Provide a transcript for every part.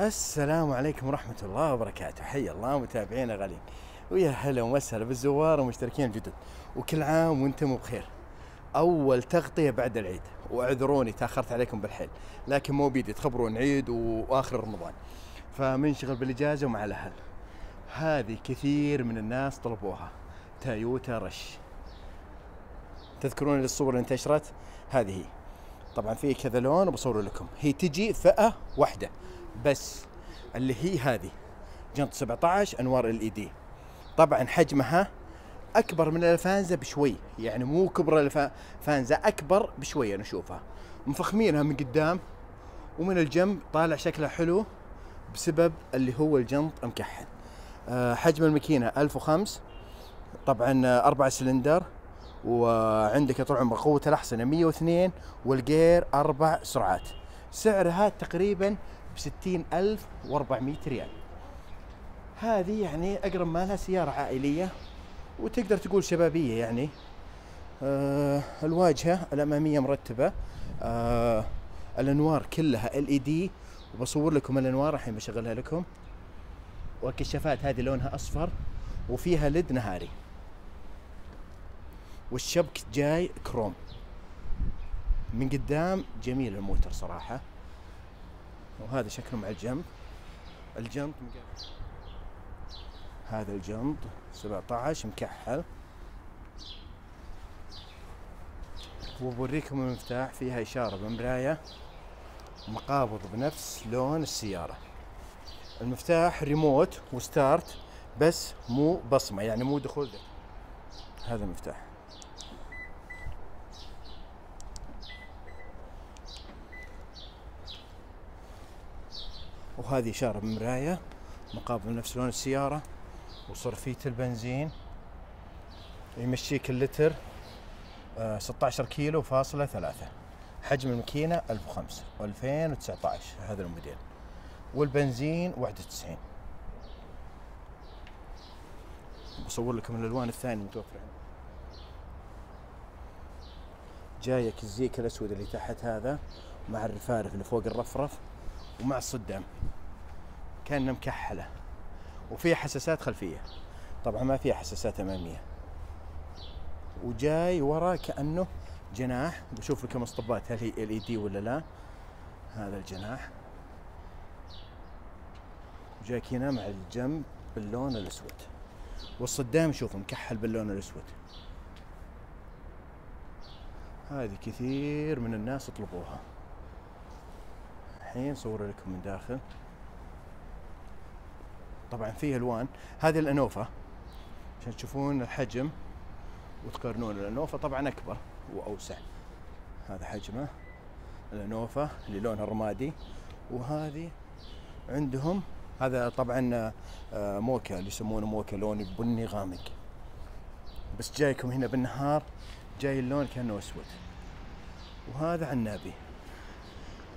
السلام عليكم ورحمة الله وبركاته. حيا الله متابعينا غالين ويا هلا وسهلا بالزوار والمشتركين الجدد وكل عام وأنتم بخير. أول تغطية بعد العيد. واعذروني تأخرت عليكم بالحيل. لكن مو بيدي تخبرون عيد وآخر رمضان. فمنشغل بالإجازة ومع الأهل. هذه كثير من الناس طلبوها. تايوتا رش. تذكرون الصور اللي انتشرت؟ هذه هي. طبعا في كذا لون وبصور لكم. هي تجي فئة واحدة. بس اللي هي هذه جنط 17 أنوار ال إي دي. طبعا حجمها أكبر من الفانزا بشوي يعني مو كبر الفانزا أكبر بشوي أنا أشوفها. مفخمينها من قدام ومن الجنب طالع شكلها حلو بسبب اللي هو الجنط مكحل. أه حجم الماكينة 1005 طبعا أربعة سلندر وعندك يا طول عمرك قوة الأحصنة 102 والجير أربع سرعات. سعرها تقريبا بستين ألف وأربعمية ريال. هذه يعني أقرب ما لها سيارة عائلية وتقدر تقول شبابية يعني. آه الواجهة الأمامية مرتبة. آه الأنوار كلها ال اي دي وبصور لكم الأنوار الحين بشغلها لكم. والكشافات هذه لونها أصفر وفيها لد نهاري. والشبك جاي كروم. من قدام جميل الموتر صراحة. وهذا شكله مع الجنب. الجنط هذا الجنط 17 مكحل. وبوريكم المفتاح فيها إشارة بمراية مقابض بنفس لون السيارة. المفتاح ريموت وستارت بس مو بصمة يعني مو دخول ده. هذا المفتاح. وهذه إشارة بمراية مقابل نفس لون السيارة وصرفية البنزين. يمشيك اللتر آه 16 كيلو فاصلة ثلاثة. حجم الماكينة 1005 و2019 هذا الموديل. والبنزين 91 بصور لكم الألوان الثانية المتوفره جايك الزيك الأسود اللي تحت هذا مع الرفارف اللي فوق الرفرف. ومع الصدام. كانها مكحلة. وفيها حساسات خلفية. طبعا ما فيها حساسات أمامية. وجاي ورا كأنه جناح. بشوف لكم اسطبات هل هي ال اي دي ولا لا. هذا الجناح. وجاك هنا مع الجنب باللون الأسود. والصدام شوف مكحل باللون الأسود. هذه كثير من الناس يطلبوها. الحين صور لكم من داخل. طبعا فيه الوان. هذه الانوفا عشان تشوفون الحجم وتقارنون الانوفا طبعا أكبر وأوسع. هذا حجمه. الانوفا اللي لونها رمادي. وهذه عندهم هذا طبعا آه، موكا اللي يسمونه موكا لون بني غامق. بس جايكم هنا بالنهار جاي اللون كأنه أسود. وهذا عنابي.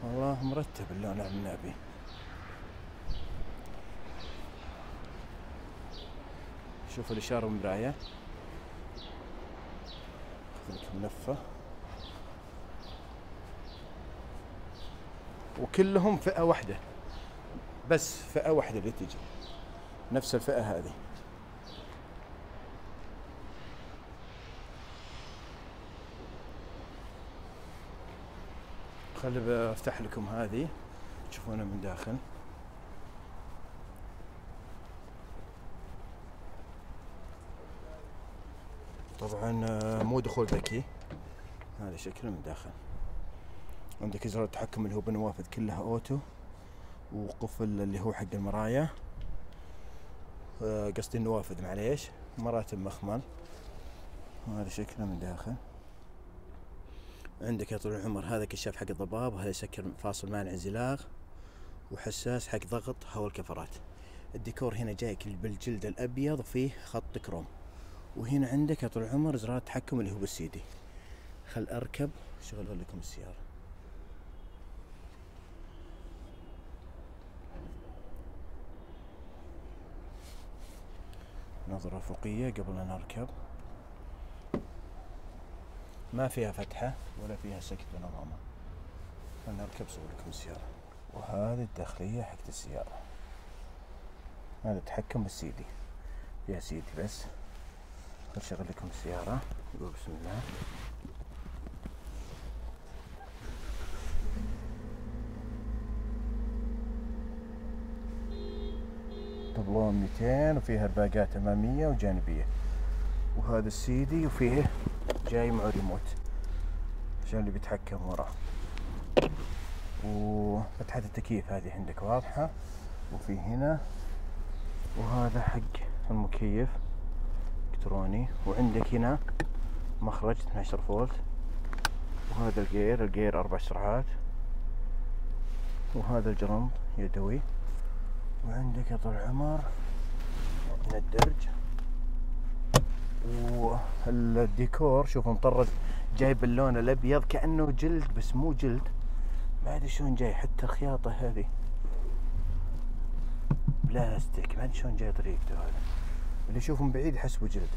والله مرتب اللون العنابي شوف الإشارة بالمراية خذ لك ملفة وكلهم فئة واحدة. بس فئة واحدة اللي تجي. نفس الفئة هذه. خلي أفتح لكم هذه. تشوفونها من داخل. طبعا آه، مو دخول ذكي. هذا شكله من داخل. عندك زرار التحكم اللي هو بالنوافذ كلها أوتو وقفل اللي هو حق المرايا. آه، قصدي النوافذ معليش. مراتب مخمل. هذا شكله من داخل. عندك يا طول العمر هذا كشاف حق الضباب وهذا يسكر فاصل مانع انزلاق وحساس حق ضغط هواء الكفرات. الديكور هنا جايك بالجلد الأبيض وفيه خط كروم. وهنا عندك يا طول العمر زرار التحكم اللي هو بالسيدي. خل أركب شغل لكم السيارة. نظرة أفقية قبل أن أركب ما فيها فتحة ولا فيها سكت بنظامة خلنا نركب صور لكم السيارة وهذه الداخلية حقت السيارة. هذا التحكم بالسيدي يا سيدي بس. نشغل لكم السيارة. نقول بسم الله. طبلون 200 وفيها رباقات أمامية وجانبية. وهذا السيدي وفيه جاي مع ريموت. عشان اللي بيتحكم وراه. وفتحة التكييف هذه عندك واضحة. وفي هنا. وهذا حق المكيف. إلكتروني. وعندك هنا مخرج 12 فولت. وهذا الجير. الجير أربع سرعات. وهذا الجرمب يدوي. وعندك يا طال العمر. من الدرج. والديكور شوف مطرز جايب اللون الأبيض كأنه جلد بس مو جلد. ما أدري شلون جاي حتى الخياطة هذه. بلاستيك ما أدري شلون جاي طريقته هذا. اللي يشوفه من بعيد يحسبه جلد.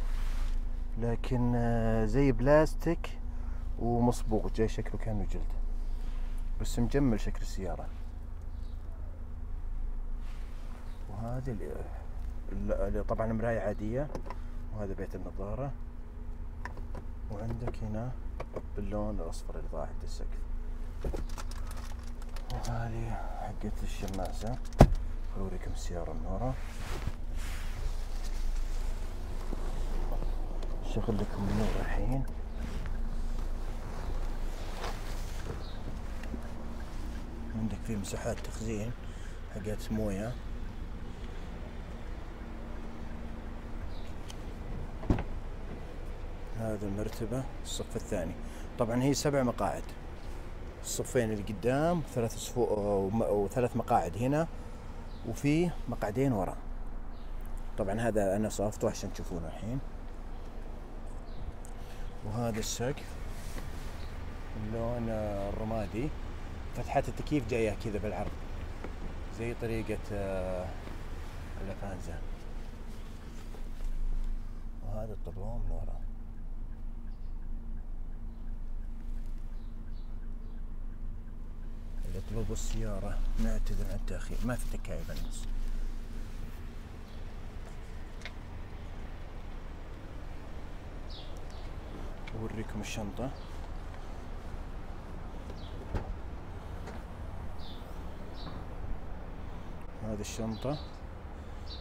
لكن آه، زي بلاستيك ومصبوغ جاي شكله كأنه جلد. بس مجمل شكل السيارة. وهذه طبعا مراية عادية. وهذا بيت النظارة. وعندك هنا باللون الأصفر اللي ضاع عند السقف. وهذه حقت الشماسة. أوريكم السيارة من ورا. شغل لكم النور الحين. عندك في مساحات تخزين حقت موية. هذا المرتبة الصف الثاني. طبعا هي سبع مقاعد. الصفين اللي قدام ثلاث صفو وثلاث مقاعد هنا وفي مقعدين ورا. طبعا هذا أنا صافته عشان تشوفونه الحين. وهذا السقف اللون الرمادي. فتحات التكييف جاية كذا بالعرض. زي طريقة آه، الأفانزا. وهذا الطبلون من ورا يطلبوا السيارة. نعتذر عن التأخير. ما في تكايب النص أوريكم الشنطة. هذه الشنطة.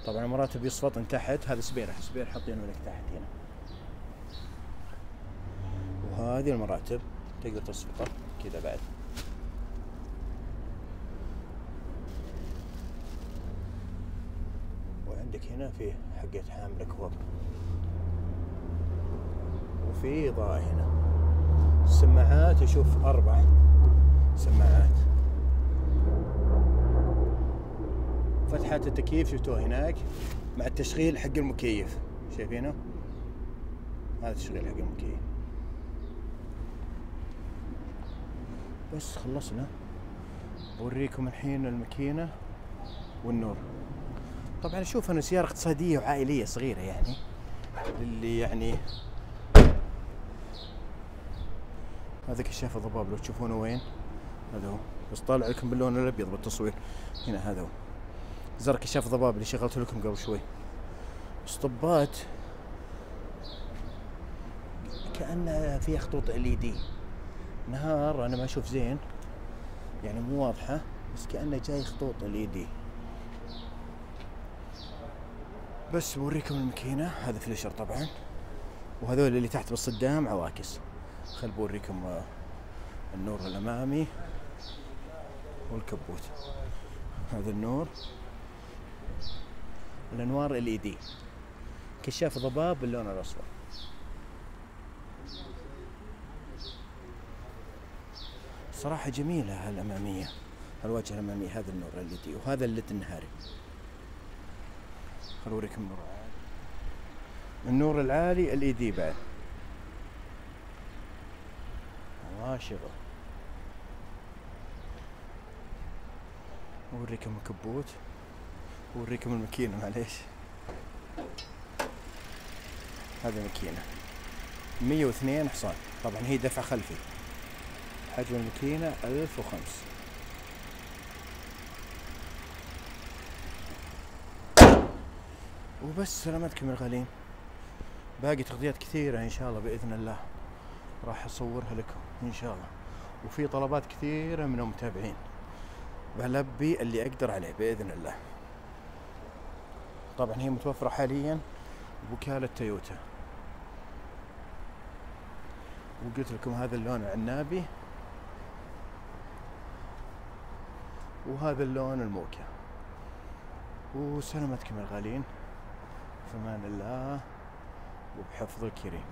طبعا مراتب يصفط من تحت. هذا spare. spare حاطينه لك تحت هنا. وهذه المراتب تقدر تصفطه كذا بعد. وعندك هنا في حقة حامل اكواب وفي إضاءة هنا. السماعات أشوف أربع سماعات. فتحة التكييف شفتوه هناك مع التشغيل حق المكيف. شايفينه؟ هذا التشغيل حق المكيف. بس خلصنا. بوريكم الحين الماكينة والنور. طبعا أشوف أنا سيارة اقتصادية وعائلية صغيرة يعني اللي يعني هذا كشاف الضباب لو تشوفونه وين؟ هذا هو. بس طالع لكم باللون الأبيض بالتصوير. هنا هذا هو. زر كشاف الضباب اللي شغلته لكم قبل شوي. اسطبات كأنها فيها خطوط إل دي. نهار أنا ما أشوف زين. يعني مو واضحة بس كأنه جاي خطوط إل دي. بس بوريكم الماكينة. هذا فليشر طبعا. وهذول اللي تحت بالصدام عواكس. خل بوريكم آه، النور الأمامي والكبوت. هذا النور. الأنوار ال دي كشاف ضباب باللون الأصفر. صراحة جميلة الأمامية الواجهة الأمامية هذا النور ال دي وهذا الليد النهاري خل أوريكم النور العالي؟ النور العالي ال دي بعد. ما شغل. اوريكم الكبوت اوريكم الماكينة معليش. هذه ماكينة. 102 حصان. طبعا هي دفع خلفي. حجم الماكينة 1005 وبس سلامتكم يا الغالين باقي تغطيات كثيرة إن شاء الله بإذن الله. راح أصورها لكم إن شاء الله. وفي طلبات كثيرة من المتابعين. بلبي اللي أقدر عليه بإذن الله. طبعا هي متوفرة حاليا بوكالة تويوتا. وقلت لكم هذا اللون العنابي. وهذا اللون الموكا. وسلامتكم الغالين في أمان الله وبحفظ الكريم